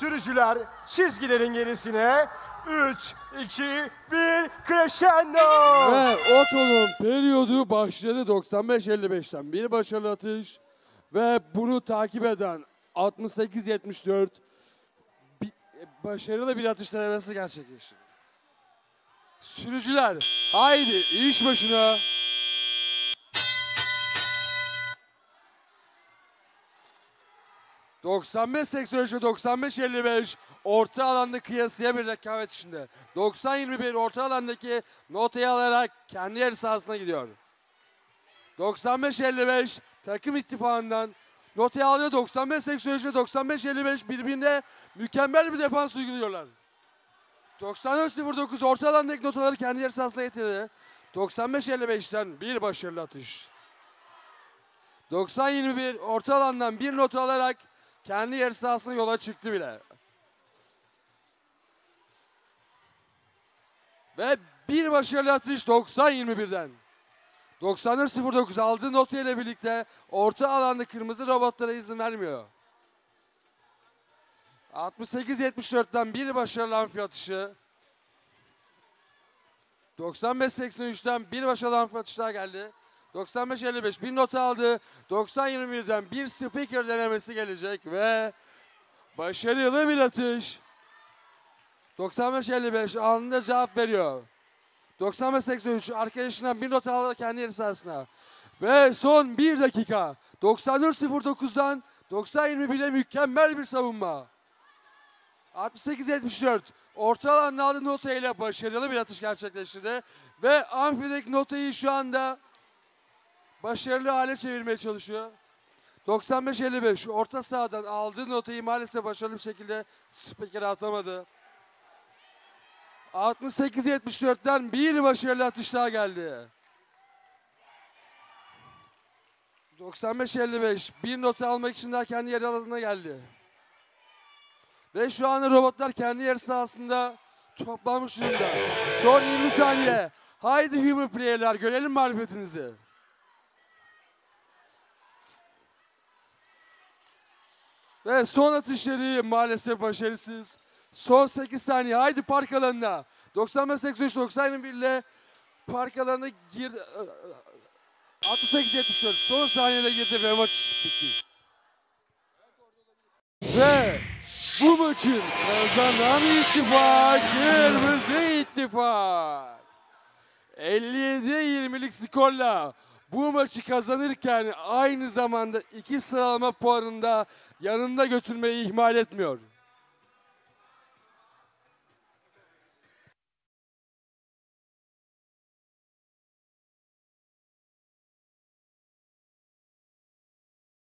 Sürücüler çizgilerin gerisine 3, 2, 1 crescendo. Ve Oto'nun periyodu başladı 95-55'ten. Bir başarılı atış ve bunu takip eden 68-74 bir- başarılı bir atış denemesi gerçekleşti. Sürücüler haydi iş başına. ...95-83 ve 95-55 orta alanda kıyasıya bir rekabet içinde. 90-21 orta alandaki notayı alarak kendi yer sahasına gidiyor. 95-55 takım ittifakından notayı alıyor. 95-83 ve 95-55 birbirine mükemmel bir defans uyguluyorlar. 94-09 orta alandaki notaları kendi yer sahasına getirdi. 95-55'ten bir başarılı atış. 90-21 orta alandan bir nota alarak kendi yer sahasına yola çıktı bile. Ve bir başarılı atış 90-21'den. 94-09 aldığı nota ile birlikte orta alanda kırmızı robotlara izin vermiyor. 68-74'ten bir başarılı amfi atışı. 95-83'ten bir başarılı amfi atışı daha geldi. 95-55 bir nota aldı. 90-21'den bir speaker denemesi gelecek ve başarılı bir atış. 95-55 anında cevap veriyor. 95-83 arkadaşından bir nota aldı kendi yeri sahasına. Ve son bir dakika. 94-09'dan 90-21'e mükemmel bir savunma. 68-74 orta alanda aldığı notayla başarılı bir atış gerçekleştirdi. Ve amfideki notayı şu anda başarılı hale çevirmeye çalışıyor. 95-55 orta sahadan aldığı notayı maalesef başarılı bir şekilde spiker atamadı. 68-74'ten bir başarılı atış daha geldi. 95-55 bir nota almak için daha kendi yer alanına geldi. Ve şu anda robotlar kendi yer sahasında toplanmış durumda. Son 20 saniye. Haydi human player'ler görelim marifetinizi. Ve son atışları maalesef başarısız. Son 8 saniye. Haydi park alanına. 95-83 91 ile park alanına girdi. 68-74 son saniyede girdi ve maç bitti. Ve bu maçın kazanan ittifak Kırmızı İttifak. 57-20'lik skorla bu maçı kazanırken aynı zamanda iki sıralama puanında yanında götürmeyi ihmal etmiyor.